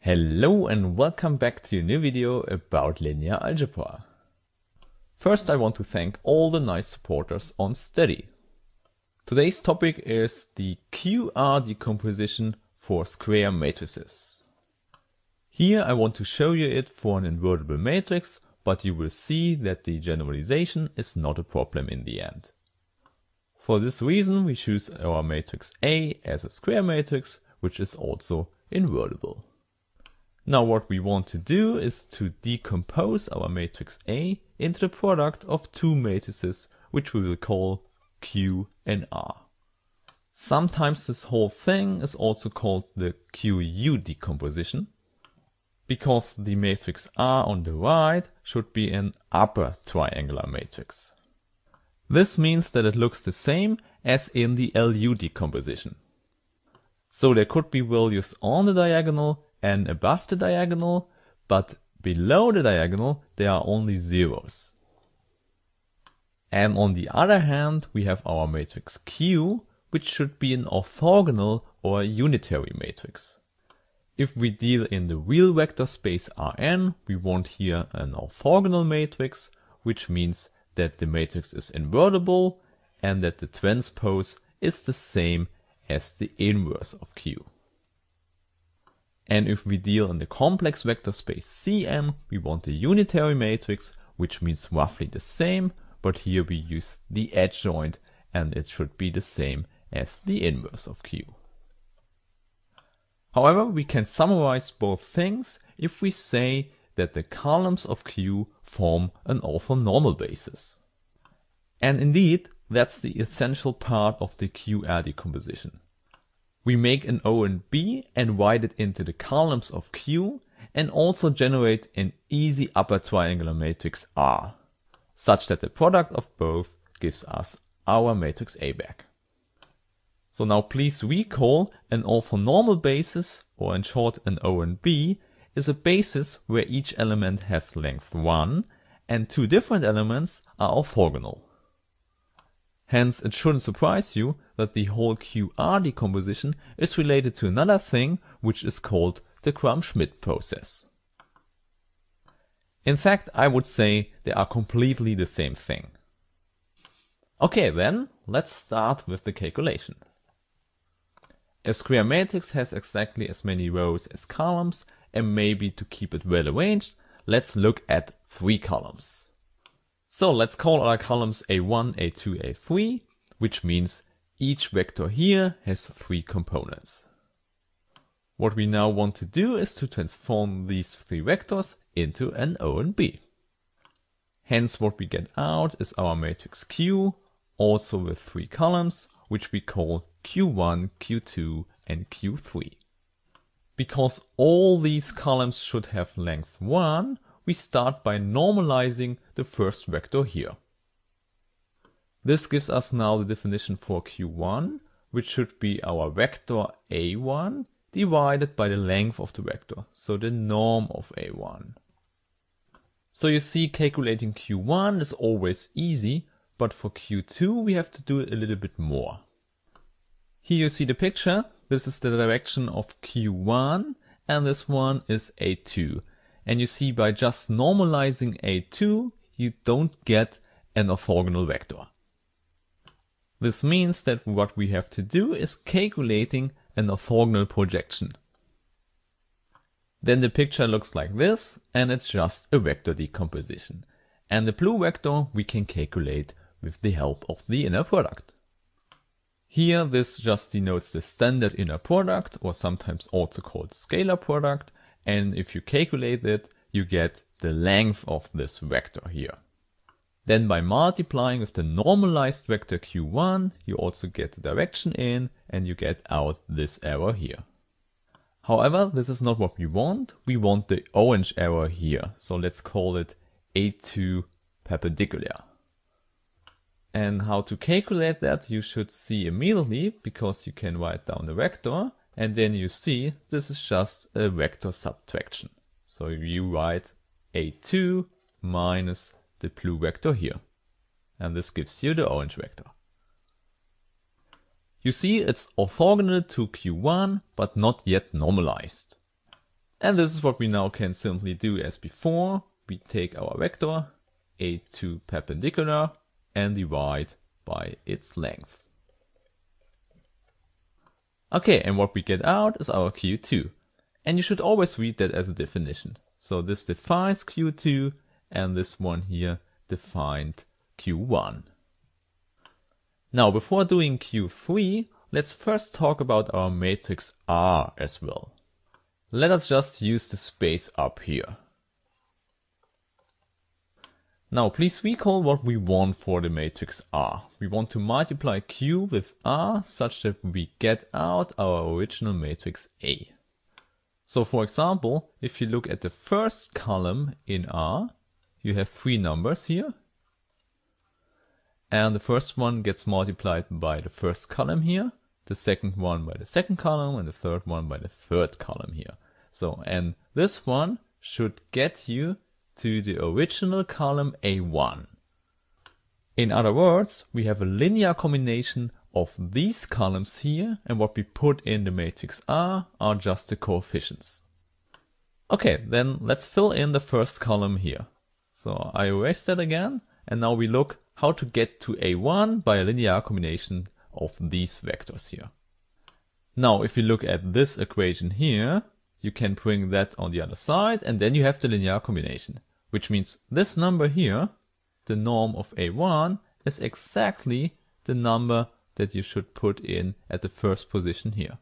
Hello and welcome back to a new video about linear algebra. First I want to thank all the nice supporters on Steady. Today's topic is the QR decomposition for square matrices. Here I want to show you it for an invertible matrix, but you will see that the generalization is not a problem in the end. For this reason we choose our matrix A as a square matrix, which is also invertible. Now what we want to do is to decompose our matrix A into the product of two matrices which we will call Q and R. Sometimes this whole thing is also called the QU decomposition because the matrix R on the right should be an upper triangular matrix. This means that it looks the same as in the LU decomposition. So there could be values on the diagonal and above the diagonal, but below the diagonal there are only zeros. And on the other hand, we have our matrix Q, which should be an orthogonal or unitary matrix. If we deal in the real vector space Rn, we want here an orthogonal matrix, which means that the matrix is invertible and that the transpose is the same as the inverse of Q. And if we deal in the complex vector space Cn, we want a unitary matrix, which means roughly the same, but here we use the adjoint and it should be the same as the inverse of Q. However, we can summarize both things if we say that the columns of Q form an orthonormal basis. And indeed, that's the essential part of the QR decomposition. We make an ONB and write it into the columns of Q and also generate an easy upper triangular matrix R, such that the product of both gives us our matrix A back. So now please recall an orthonormal basis, or in short an ONB, is a basis where each element has length 1 and two different elements are orthogonal. Hence, it shouldn't surprise you that the whole QR decomposition is related to another thing which is called the Gram-Schmidt process. In fact, I would say they are completely the same thing. Okay then, let's start with the calculation. A square matrix has exactly as many rows as columns and maybe to keep it well arranged, let's look at three columns. So let's call our columns A1, A2, A3, which means each vector here has three components. What we now want to do is to transform these three vectors into an ONB. Hence what we get out is our matrix Q, also with three columns, which we call Q1, Q2 and Q3. Because all these columns should have length 1, we start by normalizing the first vector here. This gives us now the definition for q1, which should be our vector a1 divided by the length of the vector, so the norm of a1. So you see calculating q1 is always easy, but for q2 we have to do a little bit more. Here you see the picture, this is the direction of q1 and this one is a2. And you see by just normalizing A2, you don't get an orthogonal vector. This means that what we have to do is calculating an orthogonal projection. Then the picture looks like this, and it's just a vector decomposition. And the blue vector we can calculate with the help of the inner product. Here this just denotes the standard inner product, or sometimes also called scalar product, and if you calculate it, you get the length of this vector here. Then by multiplying with the normalized vector q1, you also get the direction in and you get out this error here. However, this is not what we want. We want the orange error here. So let's call it A2 perpendicular. And how to calculate that you should see immediately because you can write down the vector and then you see this is just a vector subtraction. So you write a2 minus the blue vector here. And this gives you the orange vector. You see it's orthogonal to q1 but not yet normalized. And this is what we now can simply do as before. We take our vector a2 perpendicular and divide by its length. Okay, and what we get out is our Q2. And you should always read that as a definition. So this defines Q2 and this one here defined Q1. Now before doing Q3, let's first talk about our matrix R as well. Let us just use the space up here. Now please recall what we want for the matrix R. We want to multiply Q with R such that we get out our original matrix A. So for example, if you look at the first column in R, you have three numbers here. And the first one gets multiplied by the first column here, the second one by the second column, and the third one by the third column here. So, and this one should get you to the original column A1. In other words, we have a linear combination of these columns here and what we put in the matrix R are just the coefficients. Okay, then let's fill in the first column here. So I erase that again and now we look how to get to A1 by a linear combination of these vectors here. Now if you look at this equation here, you can bring that on the other side and then you have the linear combination, which means this number here, the norm of A1, is exactly the number that you should put in at the first position here.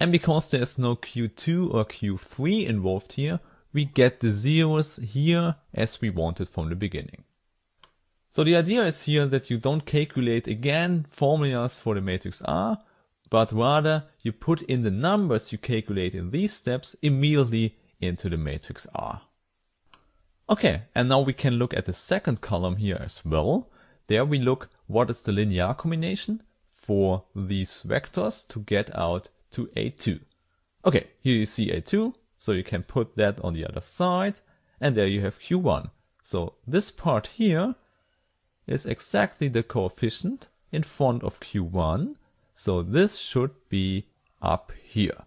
And because there is no Q2 or Q3 involved here, we get the zeros here as we wanted from the beginning. So the idea is here that you don't calculate again formulas for the matrix R, but rather you put in the numbers you calculate in these steps immediately into the matrix R. Okay, and now we can look at the second column here as well. There we look what is the linear combination for these vectors to get out to A2. Okay, here you see A2, so you can put that on the other side, and there you have Q1. So this part here is exactly the coefficient in front of Q1, so this should be up here.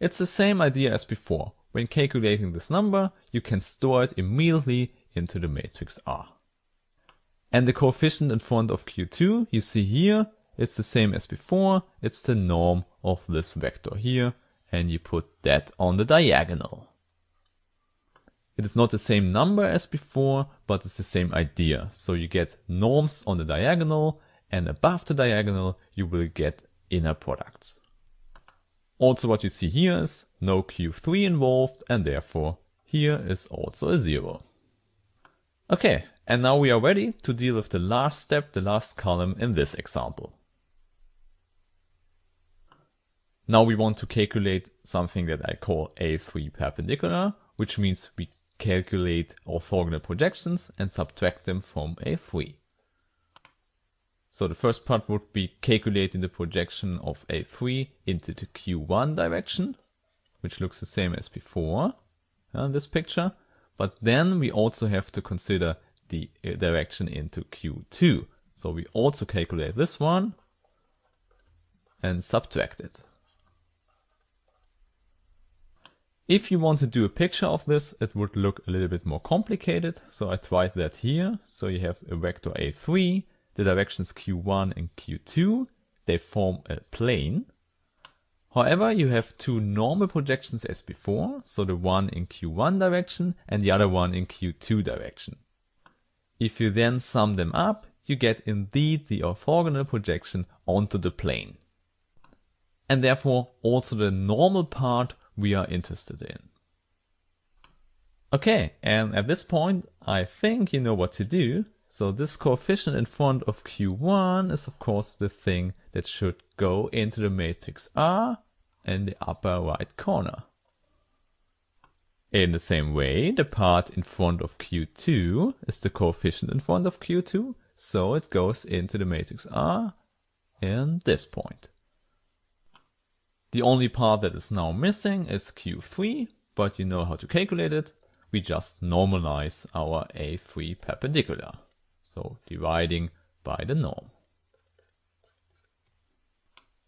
It's the same idea as before. When calculating this number, you can store it immediately into the matrix R. And the coefficient in front of Q2, you see here, it's the same as before. It's the norm of this vector here. And you put that on the diagonal. It is not the same number as before, but it's the same idea. So you get norms on the diagonal and above the diagonal, you will get inner products. Also what you see here is no Q3 involved and therefore here is also a zero. Okay, and now we are ready to deal with the last step, the last column in this example. Now we want to calculate something that I call A3 perpendicular, which means we calculate orthogonal projections and subtract them from A3. So the first part would be calculating the projection of A3 into the Q1 direction, which looks the same as before in uh, this picture. But then we also have to consider the uh, direction into Q2. So we also calculate this one and subtract it. If you want to do a picture of this, it would look a little bit more complicated. So I tried that here. So you have a vector A3, the directions Q1 and Q2. They form a plane. However, you have two normal projections as before, so the one in Q1 direction and the other one in Q2 direction. If you then sum them up, you get indeed the orthogonal projection onto the plane. And therefore also the normal part we are interested in. Okay, and at this point, I think you know what to do. So this coefficient in front of Q1 is of course the thing that should go into the matrix R in the upper right corner. In the same way, the part in front of Q2 is the coefficient in front of Q2, so it goes into the matrix R in this point. The only part that is now missing is Q3, but you know how to calculate it. We just normalize our A3 perpendicular. So dividing by the norm.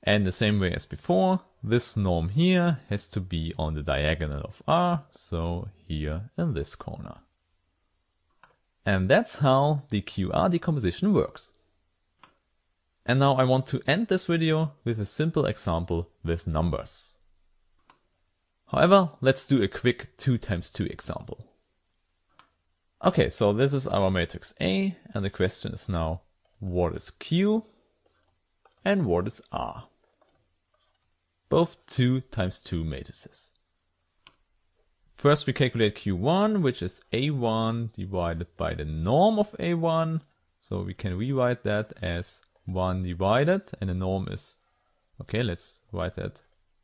And the same way as before, this norm here has to be on the diagonal of R, so here in this corner. And that's how the QR decomposition works. And now I want to end this video with a simple example with numbers. However, let's do a quick 2 times 2 example. Okay, so this is our matrix A, and the question is now, what is Q and what is R? Both 2 times 2 matrices. First we calculate Q1, which is A1 divided by the norm of A1. So we can rewrite that as 1 divided, and the norm is, okay, let's write that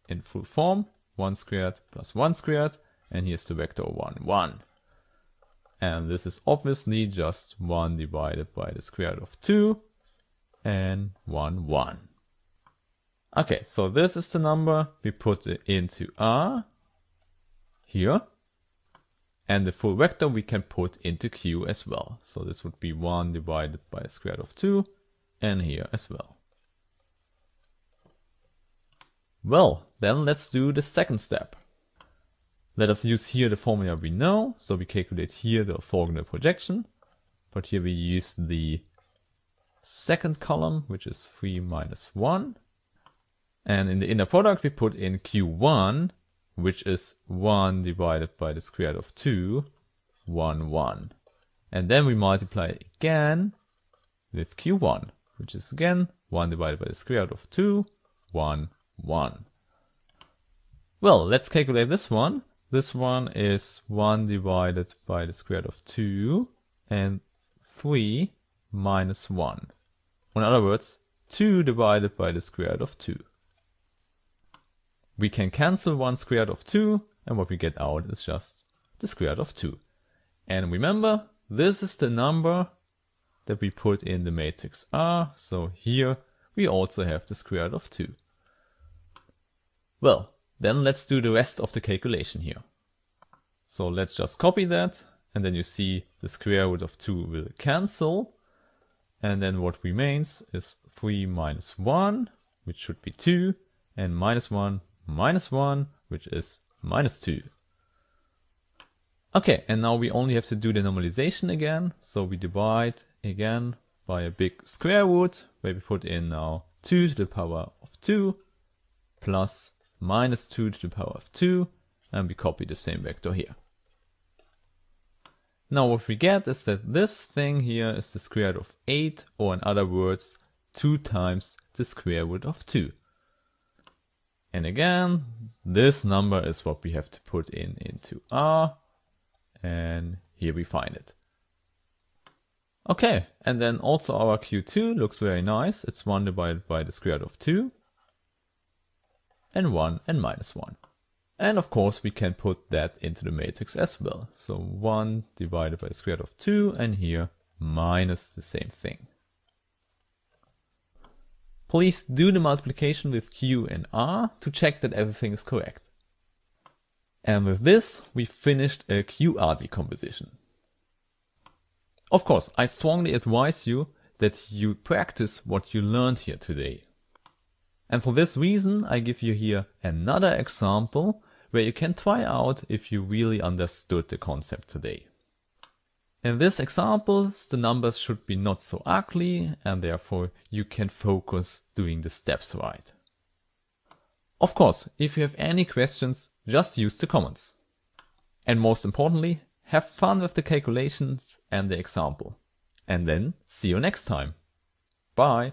in full form, 1 squared plus 1 squared, and here's the vector 1, 1. And this is obviously just 1 divided by the square root of 2, and 1, 1. Okay, so this is the number, we put it into R, here. And the full vector we can put into Q as well. So this would be 1 divided by the square root of 2 and here as well. Well, then let's do the second step. Let us use here the formula we know. So we calculate here the orthogonal projection. But here we use the second column, which is 3 minus 1. And in the inner product, we put in Q1 which is 1 divided by the square root of 2, 1, 1. And then we multiply again with q1, which is again 1 divided by the square root of 2, 1, 1. Well, let's calculate this one. This one is 1 divided by the square root of 2 and 3 minus 1. In other words, 2 divided by the square root of 2. We can cancel 1 square root of 2 and what we get out is just the square root of 2. And remember, this is the number that we put in the matrix R, so here we also have the square root of 2. Well, then let's do the rest of the calculation here. So let's just copy that, and then you see the square root of 2 will cancel, and then what remains is 3 minus 1, which should be 2, and minus 1 minus 1, which is minus 2. Okay, and now we only have to do the normalization again. So we divide again by a big square root, where we put in now 2 to the power of 2 plus minus 2 to the power of 2, and we copy the same vector here. Now what we get is that this thing here is the square root of 8, or in other words, 2 times the square root of 2. And again, this number is what we have to put in into R. And here we find it. Okay, and then also our Q2 looks very nice. It's 1 divided by the square root of 2. And 1 and minus 1. And of course we can put that into the matrix as well. So 1 divided by the square root of 2 and here minus the same thing. Please do the multiplication with Q and R to check that everything is correct. And with this, we finished a QR decomposition. Of course, I strongly advise you that you practice what you learned here today. And for this reason, I give you here another example where you can try out if you really understood the concept today. In this example, the numbers should be not so ugly and therefore you can focus doing the steps right. Of course, if you have any questions, just use the comments. And most importantly, have fun with the calculations and the example. And then see you next time. Bye!